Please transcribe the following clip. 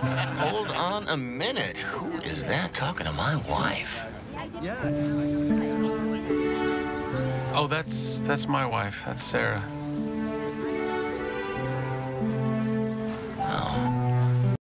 Hold on a minute. Who is that talking to my wife? Oh, that's that's my wife. That's Sarah.